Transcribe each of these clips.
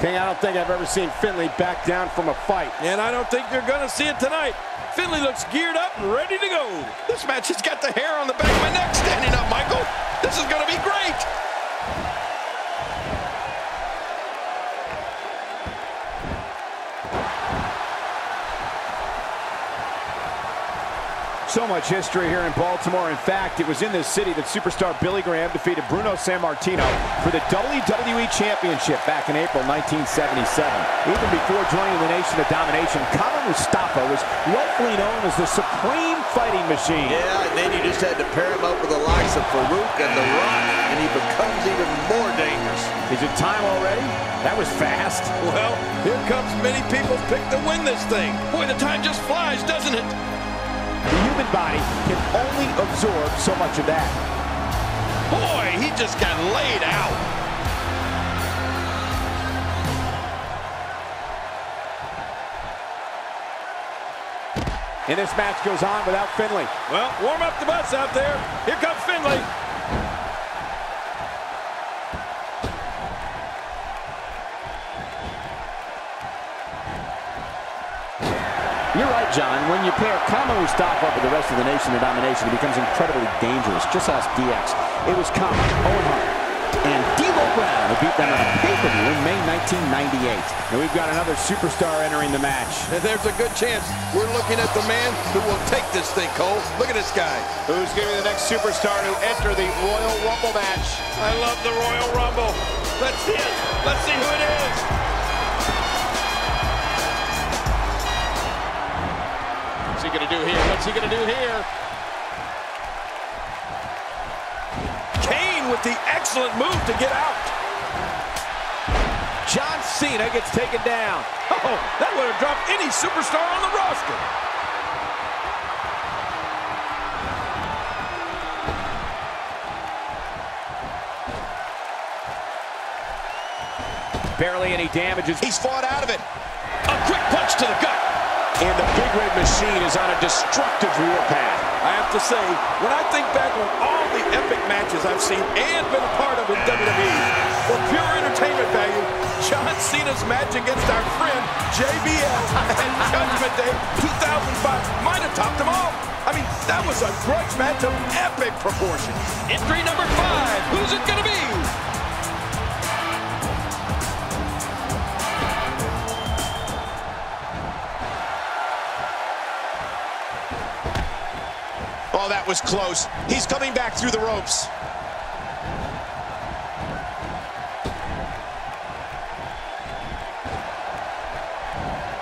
King, I don't think I've ever seen Finlay back down from a fight. And I don't think you're going to see it tonight. Finlay looks geared up and ready to go. This match has got the hair on the back of my neck standing up, Michael. This is going to be great. So much history here in Baltimore. In fact, it was in this city that superstar Billy Graham defeated Bruno Sammartino for the WWE Championship back in April 1977. Even before joining the Nation of Domination, Kama Mustafa was rightfully known as the Supreme Fighting Machine. Yeah, and then you just had to pair him up with the likes of Faarooq and The Rock, and he becomes even more dangerous. Is it time already? That was fast. Well, here comes many people's pick to win this thing. Boy, the time just flies, doesn't it? The human body can only absorb so much of that. Boy, he just got laid out. And this match goes on without Finlay. Well, warm up the bus out there. Here comes Finlay. When you pair Kama Mustafa up with the rest of the Nation of Domination, it becomes incredibly dangerous. Just ask DX. It was Kama, Owen Hart, and D'Lo Brown who beat them on a pay-per-view in May 1998. And we've got another superstar entering the match. And there's a good chance we're looking at the man who will take this thing, Cole. Look at this guy. Who's going to be the next superstar to enter the Royal Rumble match? I love the Royal Rumble. Let's see it. Let's see who it is. What's he going to do here? Kane with the excellent move to get out. John Cena gets taken down. Oh, that would have dropped any superstar on the roster. Barely any damages. He's fought out of it. A quick punch to the gut. And the Big Red Machine is on a destructive warpath. I have to say, when I think back on all the epic matches I've seen and been a part of in WWE, for pure entertainment value, John Cena's match against our friend JBL and Judgment Day 2005 might have topped them all. I mean, that was a grudge match of epic proportions. Entry number five, who's it gonna be? Was close. He's coming back through the ropes.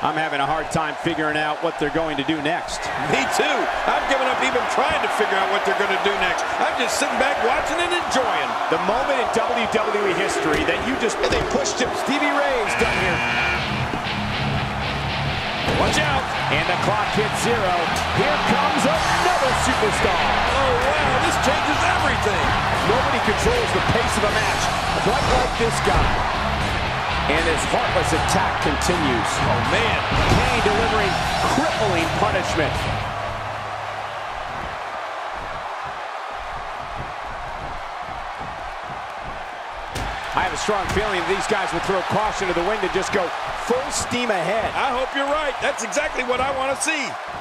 I'm having a hard time figuring out what they're going to do next. Me too. I've given up even trying to figure out what they're going to do next. I'm just sitting back watching and enjoying. The moment in WWE history that you just... And they pushed him. Stevie Ray's done here. Watch out. And the clock hits zero. Here comes another superstar. Oh, wow, this changes everything. Nobody controls the pace of a match quite like this guy. And his heartless attack continues. Oh, man. Kane delivering crippling punishment. I have a strong feeling these guys will throw caution to the wind and just go full steam ahead. I hope you're right. That's exactly what I want to see.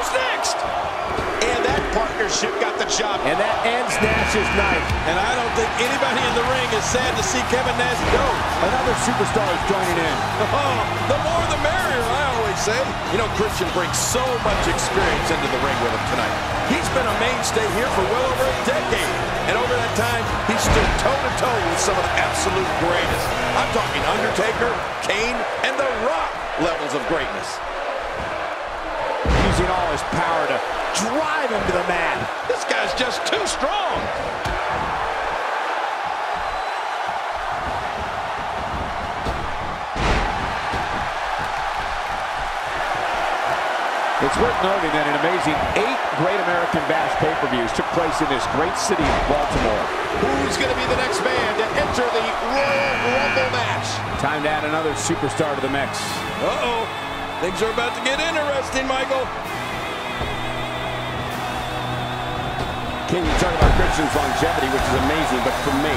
Who's next? And that partnership got the job. And that ends Nash's night. And I don't think anybody in the ring is sad to see Kevin Nash go. Another superstar is joining in. Oh, the more the merrier, I always say. You know, Christian brings so much experience into the ring with him tonight. He's been a mainstay here for well over a decade. And over that time, he stood toe-to-toe -to -toe with some of the absolute greatest. I'm talking Undertaker, Kane, and The Rock levels of greatness. Using all his power to drive him to the mat. This guy's just too strong. It's worth noting that an amazing eight Great American Bash pay-per-views took place in this great city of Baltimore. Who's going to be the next man to enter the Royal Rumble match? Time to add another superstar to the mix. Uh-oh. Things are about to get interesting, Michael. King, you talk about Christian's longevity, which is amazing, but for me,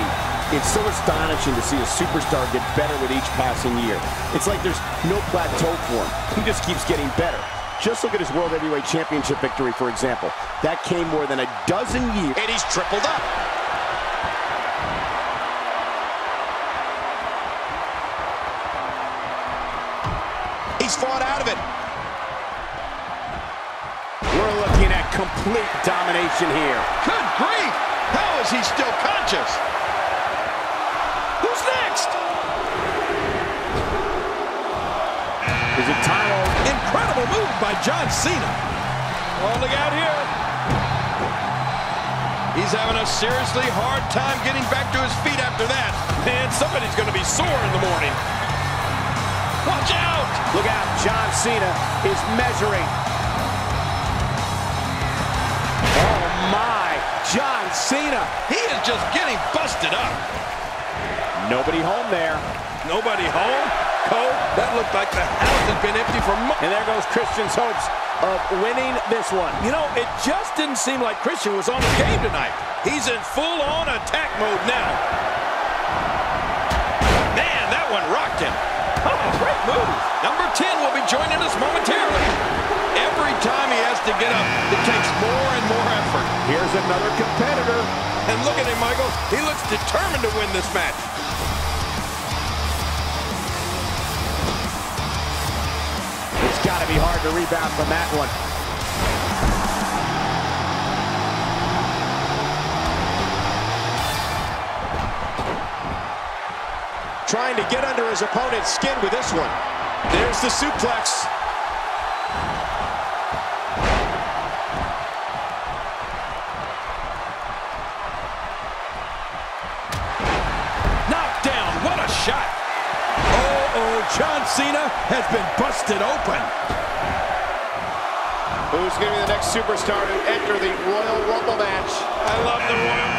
it's so astonishing to see a superstar get better with each passing year. It's like there's no plateau for him. He just keeps getting better. Just look at his World Heavyweight Championship victory, for example. That came more than a dozen years. And he's tripled up. Complete domination here. Good grief! How is he still conscious? Who's next? Is it time? Incredible move by John Cena. Oh, look out here. He's having a seriously hard time getting back to his feet after that. Man, somebody's going to be sore in the morning. Watch out! Look out, John Cena is measuring. Cena. He is just getting busted up. Nobody home there. Nobody home? Cole, that looked like the house had been empty for months. And there goes Christian's hopes of winning this one. You know, it just didn't seem like Christian was on his game tonight. He's in full-on attack mode now. Man, that one rocked him. Oh, great move. Number 10 will be joining us momentarily. Every time he has to get up, it takes more and more effort. Here's another competitor. And look at him, Michael. He looks determined to win this match. It's got to be hard to rebound from that one. Trying to get under his opponent's skin with this one. There's the suplex. John Cena has been busted open. Who's going to be the next superstar to enter the Royal Rumble match? I love the Royal.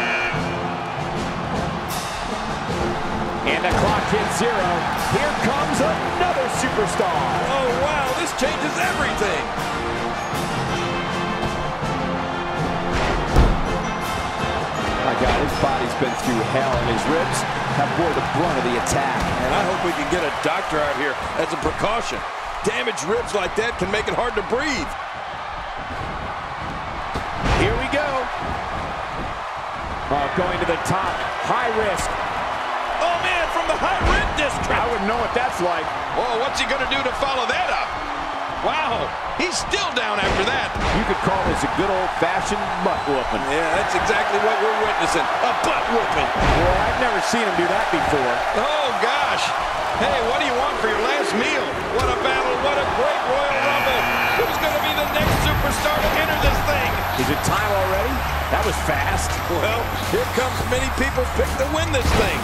And the clock hits zero. Here comes another superstar. Oh, wow, this changes everything. My God, his body's been through hell, and his ribs have bore the brunt of the attack. And I hope we can get a doctor out here as a precaution. Damaged ribs like that can make it hard to breathe. Here we go. Oh, going to the top. High risk. Oh, man, from the high red district. I wouldn't know what that's like. Whoa, what's he going to do to follow that up? Wow, he's still down after that. You could call this a good old-fashioned butt whooping. Yeah, that's exactly what we're witnessing. A butt whooping. Well, I've never seen him do that before. Oh, gosh. Hey, what do you want for your last meal? What a battle. What a great Royal Rumble. Who's going to be the next superstar to enter this thing? Is it time already? That was fast. Well, here comes many people pick to win this thing.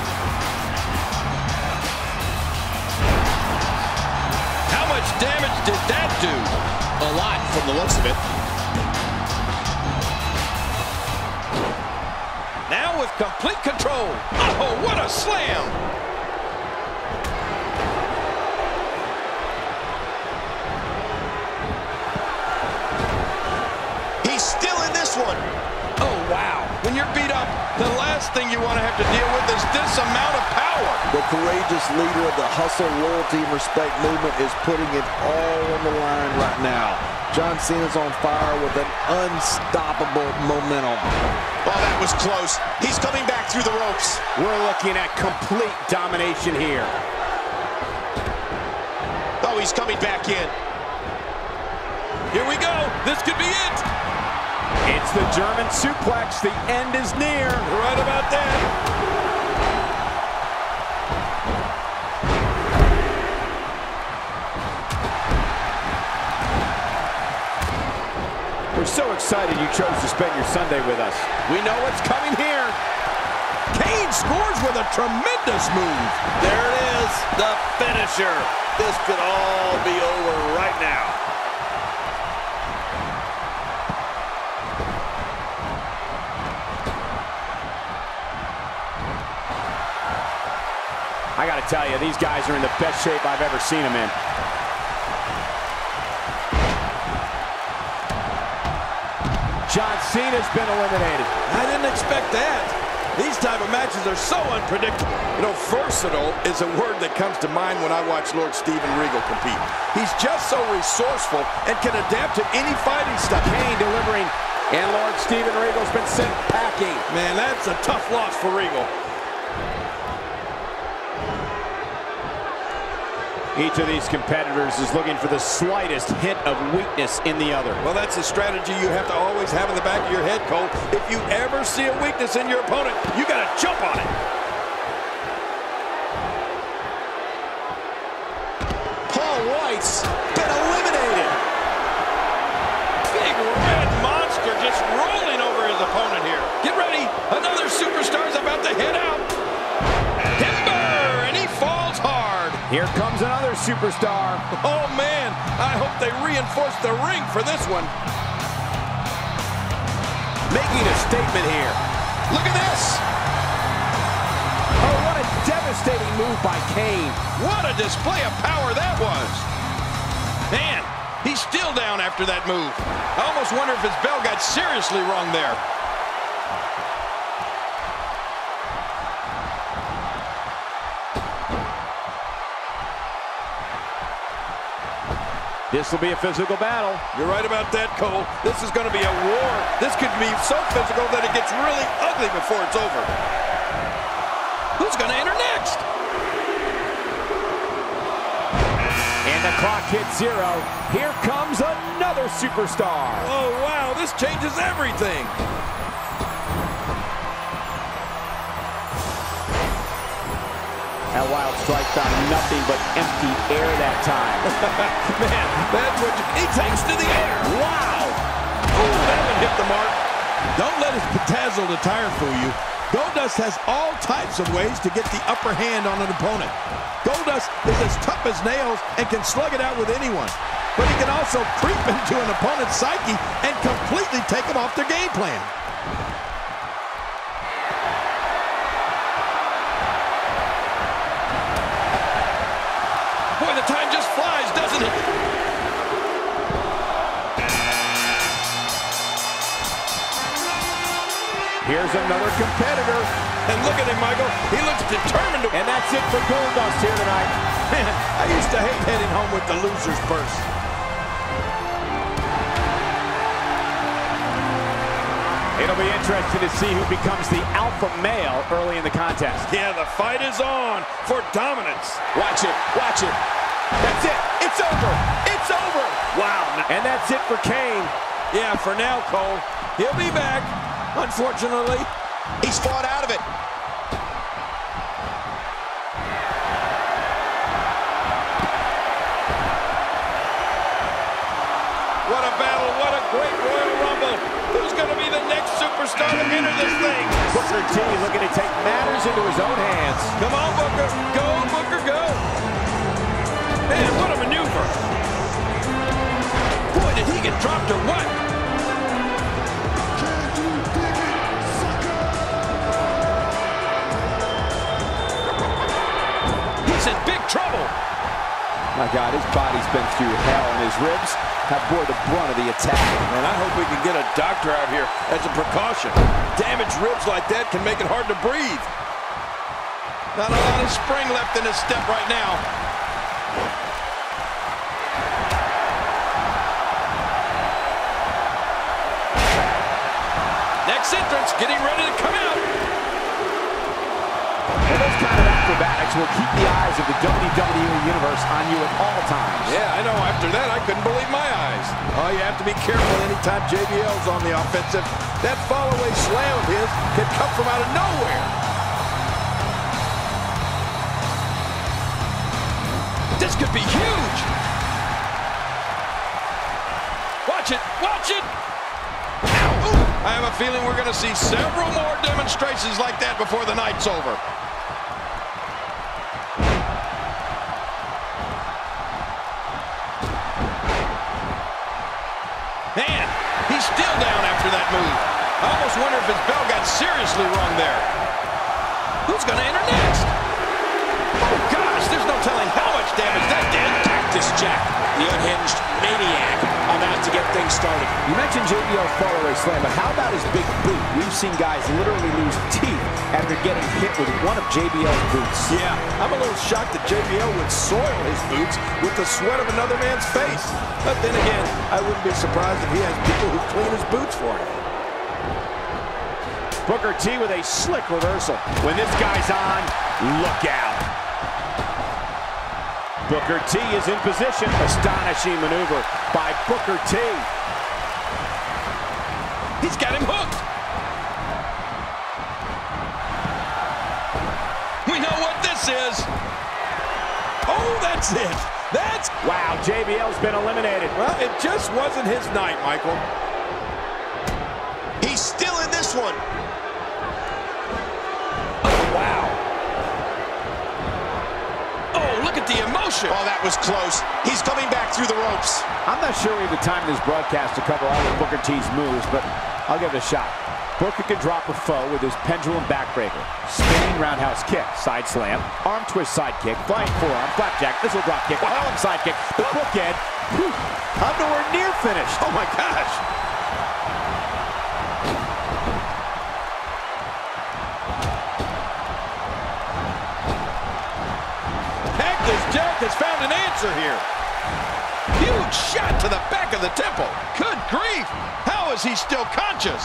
How much damage did that do? A lot from the looks of it. Now with complete control. Oh, what a slam! He's still in this one. Oh, wow. When you're beat up, the last thing you want to have to deal with is this amount of power. The courageous leader of the hustle, loyalty, and respect movement is putting it all on the line right now. John Cena's on fire with an unstoppable momentum. Oh, that was close. He's coming back through the ropes. We're looking at complete domination here. Oh, he's coming back in. Here we go. This could be it. It's the German suplex. The end is near. Right about that. We're so excited you chose to spend your Sunday with us. We know what's coming here. Kane scores with a tremendous move. There it is, the finisher. This could all be over right now. Tell you, these guys are in the best shape I've ever seen them in. John Cena's been eliminated. I didn't expect that. These type of matches are so unpredictable. You know, versatile is a word that comes to mind when I watch Lord Steven Regal compete. He's just so resourceful and can adapt to any fighting style. Kane delivering, and Lord Steven Regal's been sent packing. Man, that's a tough loss for Regal. Each of these competitors is looking for the slightest hint of weakness in the other. Well, that's a strategy you have to always have in the back of your head, Cole. If you ever see a weakness in your opponent, you got to jump on it. Paul White's been eliminated. Big red monster just rolling over his opponent here. Get ready. Another superstar's about to head out. Here comes another superstar. Oh, man. I hope they reinforce the ring for this one. Making a statement here. Look at this. Oh, what a devastating move by Kane. What a display of power that was. Man, he's still down after that move. I almost wonder if his bell got seriously wrong there. This will be a physical battle. You're right about that, Cole. This is going to be a war. This could be so physical that it gets really ugly before it's over. Who's going to enter next? And the clock hits zero. Here comes another superstar. Oh, wow, this changes everything. Wild strike found nothing but empty air that time. Man, that's what you, he takes to the air. Wow. Ooh, that one hit the mark. Don't let his patazzled attire fool you. Goldust has all types of ways to get the upper hand on an opponent. Goldust is as tough as nails and can slug it out with anyone. But he can also creep into an opponent's psyche and completely take them off their game plan. Here's another competitor. And look at him, Michael. He looks determined to... And that's it for Goldust here tonight. Man, I used to hate heading home with the loser's purse. It'll be interesting to see who becomes the alpha male early in the contest. Yeah, the fight is on for dominance. Watch it. Watch it. That's it. It's over. It's over. Wow. And that's it for Kane. Yeah, for now, Cole. He'll be back, unfortunately. He's fought out of it. What a battle. What a great Royal Rumble. Who's going to be the next superstar to enter this thing? Booker T looking to take matters into his own hands. Come on, Booker. Go, Booker, go. Man, what a maneuver. Boy, did he get dropped or what? He's in big trouble. My God, his body's been through hell, and his ribs have bore the brunt of the attack. And I hope we can get a doctor out here as a precaution. Damaged ribs like that can make it hard to breathe. Not a lot of spring left in his step right now. Next entrance, getting ready to come out. Acrobatics will keep the eyes of the WWE Universe on you at all times. Yeah, I know. After that, I couldn't believe my eyes. Oh, you have to be careful anytime JBL's on the offensive. That fallaway slam of his could come from out of nowhere. This could be huge. Watch it. Watch it. I have a feeling we're going to see several more demonstrations like that before the night's over. After that move. I almost wonder if his bell got seriously wrong there. Who's going to enter next? Oh, gosh, there's no telling how much damage that Jack, the unhinged maniac about to get things started. You mentioned JBL's fallaway slam, but how about his big boot? We've seen guys literally lose teeth after getting hit with one of JBL's boots. Yeah, I'm a little shocked that JBL would soil his boots with the sweat of another man's face. But then again, I wouldn't be surprised if he has people who clean his boots for him. Booker T with a slick reversal. When this guy's on, look out. Booker T is in position. Astonishing maneuver by Booker T. He's got him hooked. We know what this is. Oh, that's it. That's... Wow, JBL's been eliminated. Well, it just wasn't his night, Michael. He's still in this one. Oh, that was close. He's coming back through the ropes. I'm not sure we have the time in this broadcast to cover all of Booker T's moves, but I'll give it a shot. Booker can drop a foe with his pendulum backbreaker. Spinning roundhouse kick, side slam, arm twist side kick, flying forearm, flapjack, missile drop kick, Harlem side kick, the bookend. Whew, I'm nowhere near finished. Oh, my gosh. Answer here. Huge shot to the back of the temple. Good grief. How is he still conscious?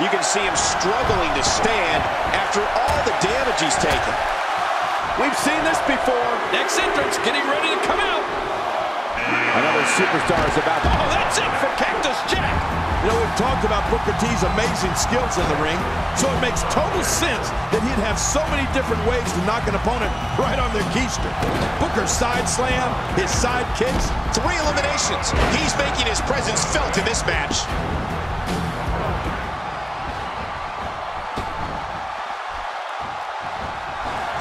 You can see him struggling to stand after all the damage he's taken. We've seen this before. Next entrance getting ready to come out. Another superstar is about to... Oh, that's it for Cactus Jack. You know, we've talked about Booker T's amazing skills in the ring, so it makes total sense that he'd have so many different ways to knock an opponent right on their keister. Booker's side slam, his side kicks. Three eliminations. He's making his presence felt in this match.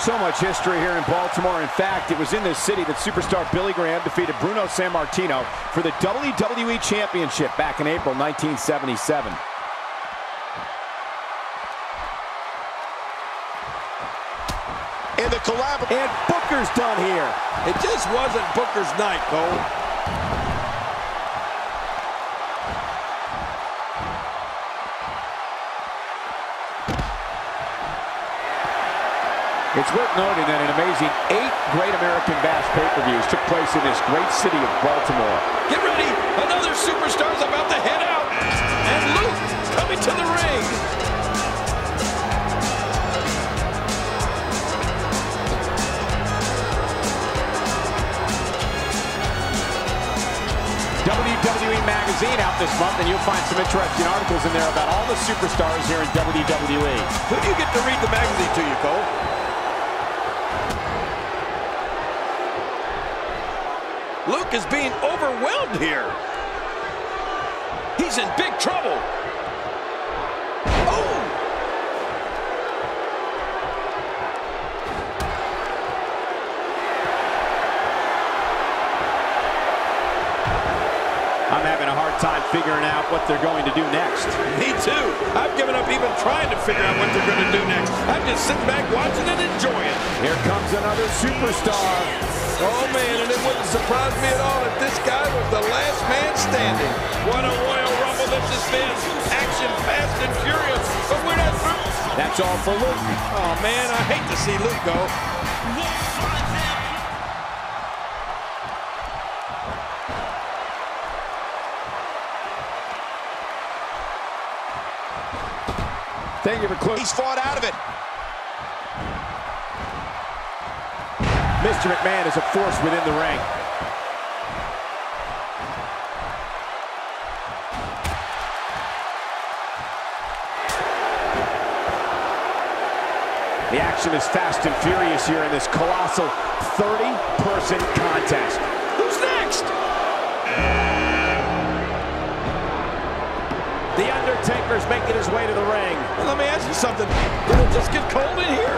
So much history here in Baltimore. In fact, it was in this city that superstar Billy Graham defeated Bruno Sammartino for the WWE Championship back in April 1977. And the collab... And Booker's done here. It just wasn't Booker's night, Cole. It's worth noting that an amazing eight Great American Bash pay-per-views took place in this great city of Baltimore. Get ready. Another superstar's about to head out. And Luke coming to the ring. WWE Magazine out this month, and you'll find some interesting articles in there about all the superstars here in WWE. Who do you get to read the magazine to you, Cole? Is being overwhelmed here. He's in big trouble. Oh! I'm having a hard time figuring out what they're going to do next. Me too. I've given up even trying to figure out what they're going to do next. I'm just sitting back watching and enjoying. Here comes another superstar. Oh, man, and it wouldn't surprise me at all if this guy was the last man standing. What a Royal Rumble this has been. Action fast and furious, but we're not through. That's all for Luke. Oh, man, I hate to see Luke go. Thank you for close. He's fought out of it. Mr. McMahon is a force within the ring. The action is fast and furious here in this colossal 30-person contest. Who's next? The Undertaker's making his way to the ring. Well, let me ask you something. Did it just get cold in here?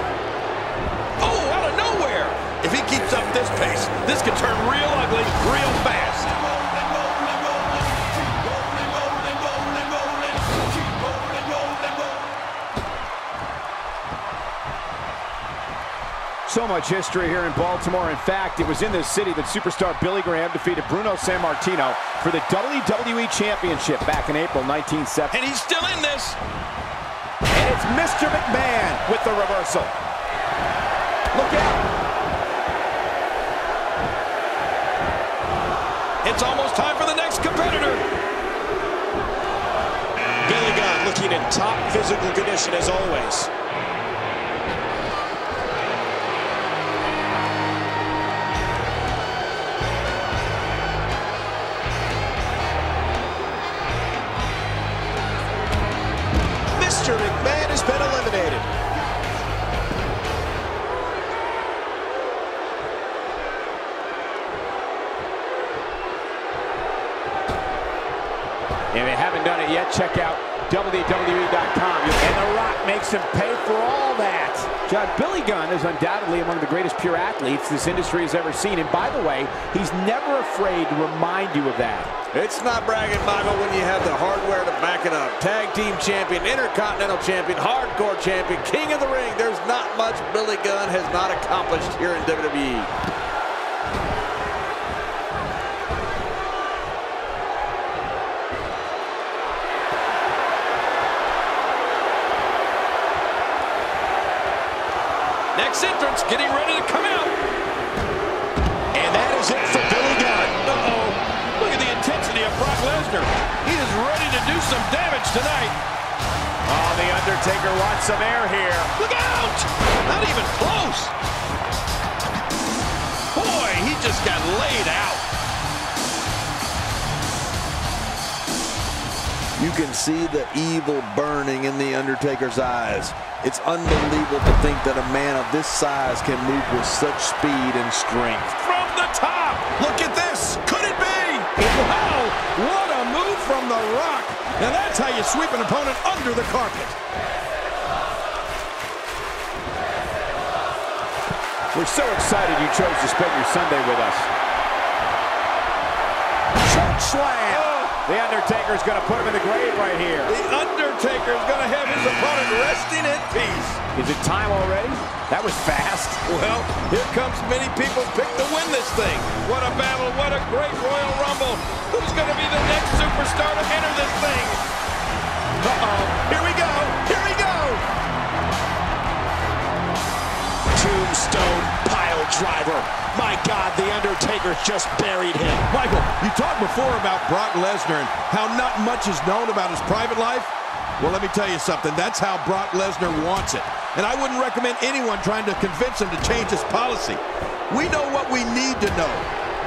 Oh, out of nowhere. If he keeps up this pace, this could turn real ugly real fast. So much history here in Baltimore. In fact, it was in this city that superstar Billy Graham defeated Bruno Sammartino for the WWE Championship back in April 1970. And he's still in this. And it's Mr. McMahon with the reversal. Look out. It's almost time for the next competitor. Billy Gunn looking in top physical condition as always. Is undoubtedly among the greatest pure athletes this industry has ever seen. And by the way, he's never afraid to remind you of that. It's not bragging, Michael, when you have the hardware to back it up. Tag team champion, intercontinental champion, hardcore champion, king of the ring. There's not much Billy Gunn has not accomplished here in. WWE. Next entrance getting ready to come out. And that is it for Billy Gunn. Uh-oh. Look at the intensity of Brock Lesnar. He is ready to do some damage tonight. Oh, The Undertaker wants some air here. Look out! Not even close. Boy, he just got laid out. You can see the evil burning in The Undertaker's eyes. It's unbelievable to think that a man of this size can move with such speed and strength. From the top. Look at this. Could it be? Wow. What a move from The Rock. Now that's how you sweep an opponent under the carpet. We're so excited you chose to spend your Sunday with us. Choke slam. The Undertaker's going to put him in the grave right here. The Undertaker is going to have his opponent resting in peace. Is it time already? That was fast. Well, here comes many people picked to win this thing. What a battle. What a great Royal Rumble. Who's going to be the next superstar to enter this thing? Uh-oh. Here we go. Here we go. Tombstone pile driver. My God, The Undertaker just buried him. Michael, you talked before about Brock Lesnar and how not much is known about his private life. Well, let me tell you something. That's how Brock Lesnar wants it. And I wouldn't recommend anyone trying to convince him to change his policy. We know what we need to know.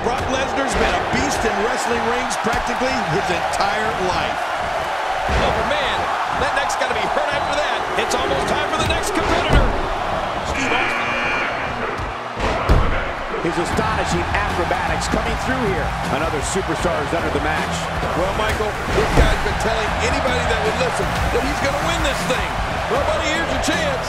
Brock Lesnar's been a beast in wrestling rings practically his entire life. Oh, man. That neck's got to be hurt after that. It's almost time for the next competitor. Steve Austin. His astonishing acrobatics coming through here. Another superstar has entered the match. Well, Michael, this guy's been telling anybody that would listen that he's going to win this thing. Nobody here's your chance.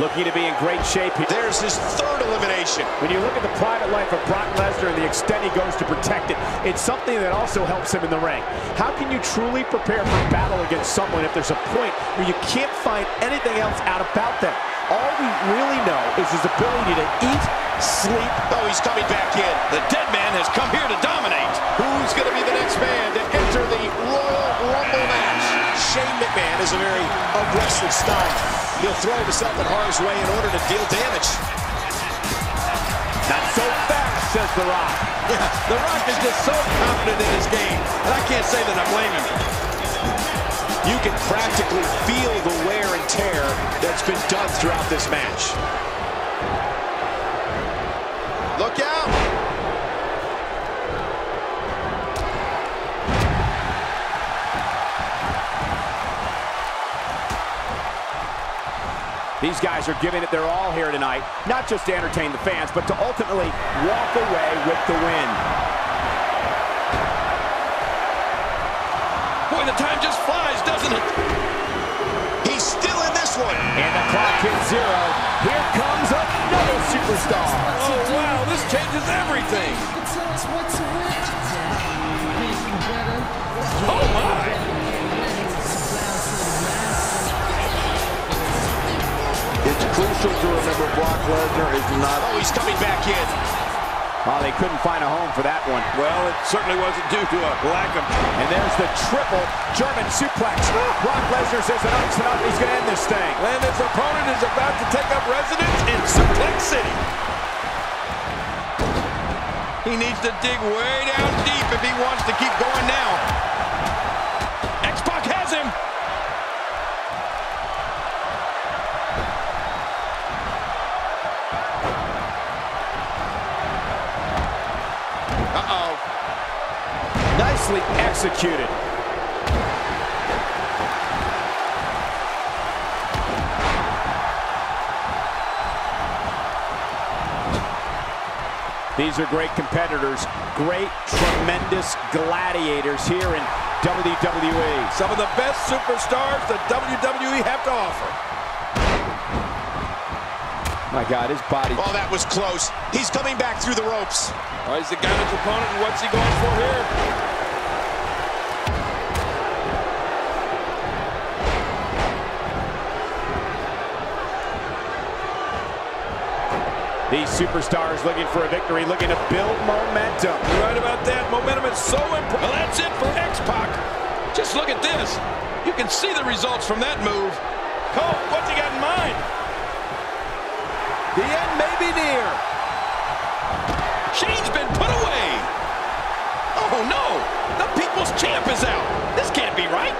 Looking to be in great shape here. There's his third elimination. When you look at the private life of Brock Lesnar and the extent he goes to protect it, it's something that also helps him in the ring. How can you truly prepare for battle against someone if there's a point where you can't find anything else out about them? All we really know is his ability to eat, sleep. Oh, he's coming back in. The dead man has come here to dominate. Who's going to be the next man to enter the Royal Rumble match? Shane McMahon is a very aggressive style. He'll throw himself in harm's way in order to deal damage. Not so fast, says The Rock. Yeah, The Rock is just so confident in his game, and I can't say that I blame him. You can practically feel the wear and tear that's been done throughout this match. These guys are giving it their all here tonight, not just to entertain the fans, but to ultimately walk away with the win. Boy, the time just flies, doesn't it? He's still in this one. And the clock hits zero. Here comes another superstar. Oh, wow, this changes everything. Crucial to remember Brock Lesnar is not... Oh, he's coming back in. Oh, they couldn't find a home for that one. Well, it certainly wasn't due to a lack of... And there's the triple German suplex. Brock Lesnar says enough's enough. He's going to end this thing. And his opponent is about to take up residence in Suplex City. He needs to dig way down deep if he wants to keep going now. Executed. These are great competitors, great, tremendous gladiators here in WWE. Some of the best superstars the WWE have to offer. My God, his body. Oh, that was close. He's coming back through the ropes. Oh, he's the guy his opponent, and what's he going for here? These superstars looking for a victory, looking to build momentum. You're right about that. Momentum is so important. Well, that's it for X-Pac. Just look at this. You can see the results from that move. Cole, what's he got in mind? The end may be near. Shane's been put away. Oh, no. The People's Champ is out. This can't be right.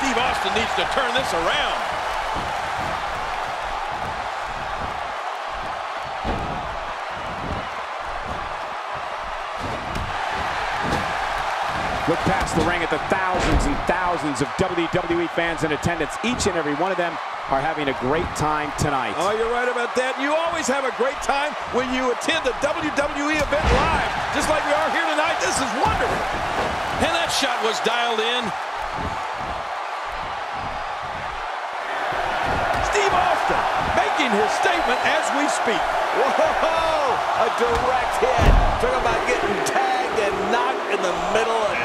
Steve Austin needs to turn this around. Look past the ring at the thousands and thousands of WWE fans in attendance. Each and every one of them are having a great time tonight. Oh, you're right about that. You always have a great time when you attend a WWE event live, just like we are here tonight. This is wonderful. And that shot was dialed in. Steve Austin making his statement as we speak. Whoa! A direct hit. Talk about getting tagged and knocked in the middle of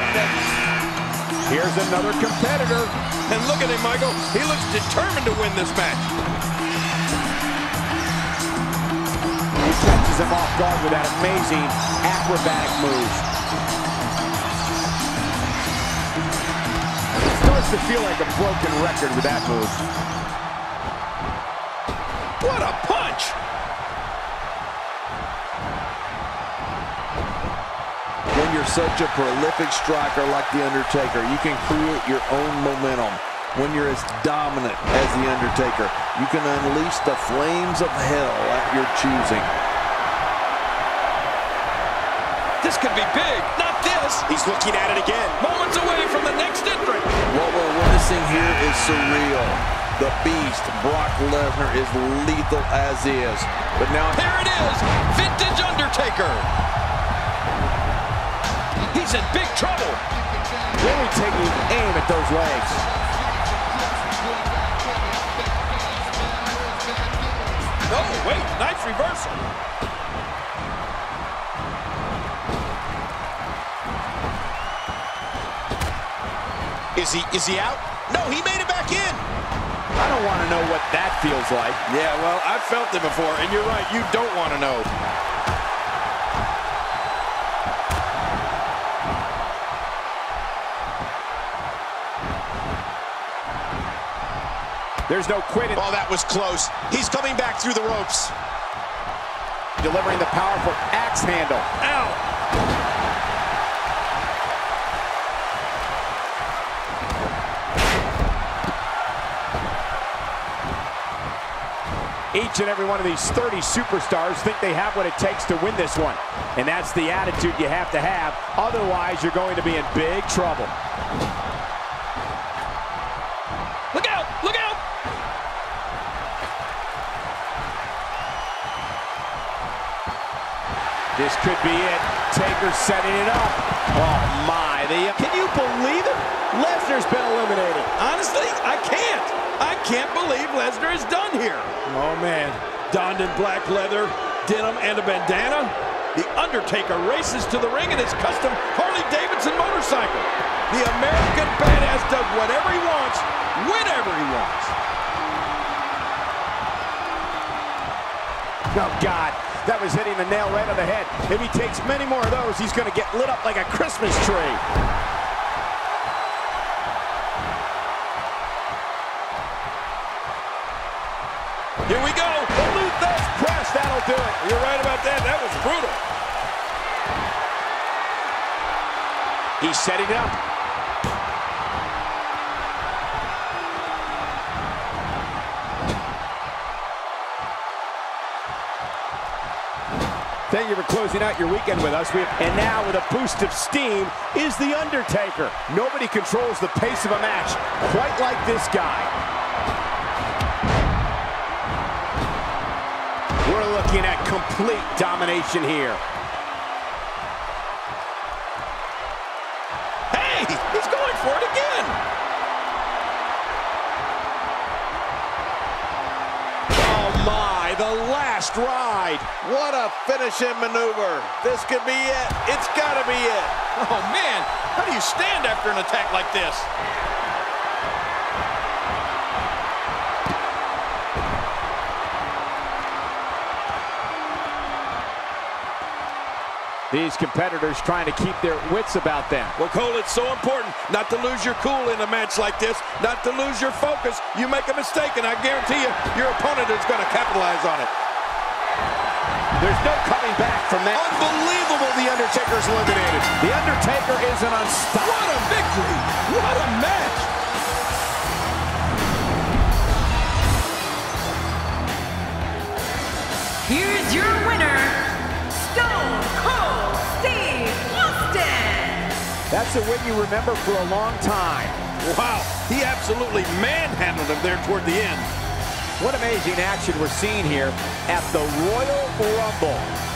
Here's another competitor. And look at him, Michael. He looks determined to win this match. He catches him off guard with that amazing acrobatic move. It starts to feel like a broken record with that move. What a punch! You're such a prolific striker like The Undertaker, you can create your own momentum. When you're as dominant as The Undertaker, you can unleash the flames of hell at your choosing. This could be big. Not this. He's looking at it again. Moments away from the next entrant. What we're witnessing here is surreal. The Beast, Brock Lesnar, is lethal as is. But now... Here it is. Vintage Undertaker. He's in big trouble. Really taking aim at those legs. No, wait. Nice reversal. Is he is he out? No, he made it back in. I don't want to know what that feels like. Yeah, well, I've felt it before, and you're right. You don't want to know. There's no quitting. Oh, that was close. He's coming back through the ropes. Delivering the powerful axe handle. Ow! Each and every one of these 30 superstars think they have what it takes to win this one. And that's the attitude you have to have. Otherwise, you're going to be in big trouble. This could be it. Taker setting it up. Oh, my. The, uh, can you believe it? Lesnar's been eliminated. Honestly, I can't. I can't believe Lesnar is done here. Oh, man. Donned in black leather, denim, and a bandana. The Undertaker races to the ring in his custom Harley-Davidson motorcycle. The American Badass does whatever he wants, whenever he wants. Oh, God. That was hitting the nail right on the head. If he takes many more of those, he's going to get lit up like a Christmas tree. Here we go. The Lou Thesz press. That'll do it. You're right about that. That was brutal. He's setting up. Thank you for closing out your weekend with us. Have, and now with a boost of steam is The Undertaker. Nobody controls the pace of a match quite like this guy. We're looking at complete domination here. Last ride. What a finishing maneuver. This could be it. It's got to be it. Oh, man. How do you stand after an attack like this? These competitors trying to keep their wits about them. Well, Cole, it's so important not to lose your cool in a match like this, not to lose your focus. You make a mistake, and I guarantee you, your opponent is going to capitalize on it. There's no coming back from that. Unbelievable The Undertaker's eliminated. The Undertaker is an unstoppable. What a victory! What a match! Here's your winner, Stone Cold Steve Austin. That's a win you remember for a long time. Wow, he absolutely manhandled him there toward the end. What amazing action we're seeing here at the Royal Rumble.